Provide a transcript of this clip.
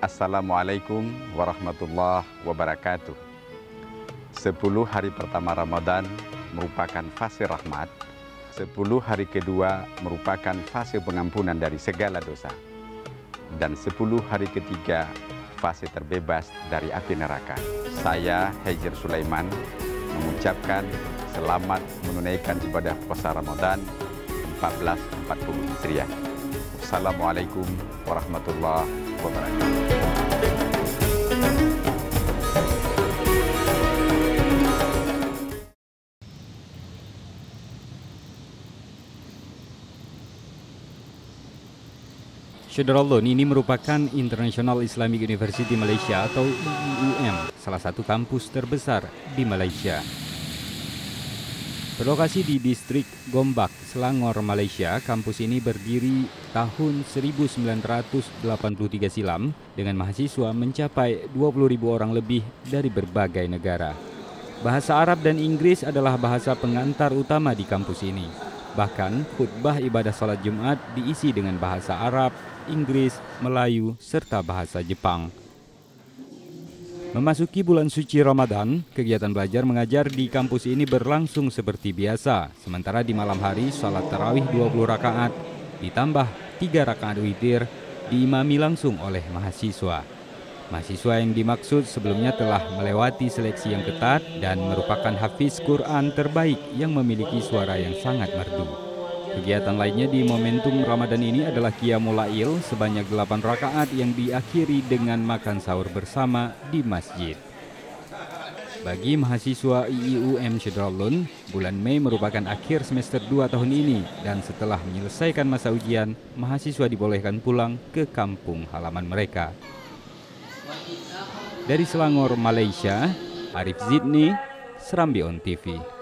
Assalamualaikum warahmatullahi wabarakatuh. Sepuluh hari pertama Ramadan merupakan fase rahmat. Sepuluh hari kedua merupakan fase pengampunan dari segala dosa. Dan sepuluh hari ketiga fase terbebas dari api neraka. Saya Hejir Sulaiman mengucapkan selamat menunaikan ibadah puasa Ramadan 1440 Hijriah. Assalamualaikum warahmatullahi wabarakatuh. Syederallah, ini merupakan International Islamic University Malaysia atau IUM, salah satu kampus terbesar di Malaysia. Berlokasi di distrik Gombak, Selangor, Malaysia, kampus ini berdiri tahun 1983 silam dengan mahasiswa mencapai 20.000 orang lebih dari berbagai negara. Bahasa Arab dan Inggris adalah bahasa pengantar utama di kampus ini. Bahkan, khutbah ibadah salat Jumat diisi dengan bahasa Arab, Inggris, Melayu, serta bahasa Jepang. Memasuki bulan suci Ramadan, kegiatan belajar mengajar di kampus ini berlangsung seperti biasa. Sementara di malam hari, salat tarawih 20 rakaat, ditambah 3 rakaat witir, diimami langsung oleh mahasiswa. Mahasiswa yang dimaksud sebelumnya telah melewati seleksi yang ketat dan merupakan hafiz Quran terbaik yang memiliki suara yang sangat merdu. Kegiatan lainnya di momentum Ramadan ini adalah Qiyamul Lail sebanyak 8 rakaat yang diakhiri dengan makan sahur bersama di masjid. Bagi mahasiswa IIUM Syedrolun, bulan Mei merupakan akhir semester 2 tahun ini dan setelah menyelesaikan masa ujian, mahasiswa dibolehkan pulang ke kampung halaman mereka. Dari Selangor, Malaysia, Arif Zidni, Serambi On TV.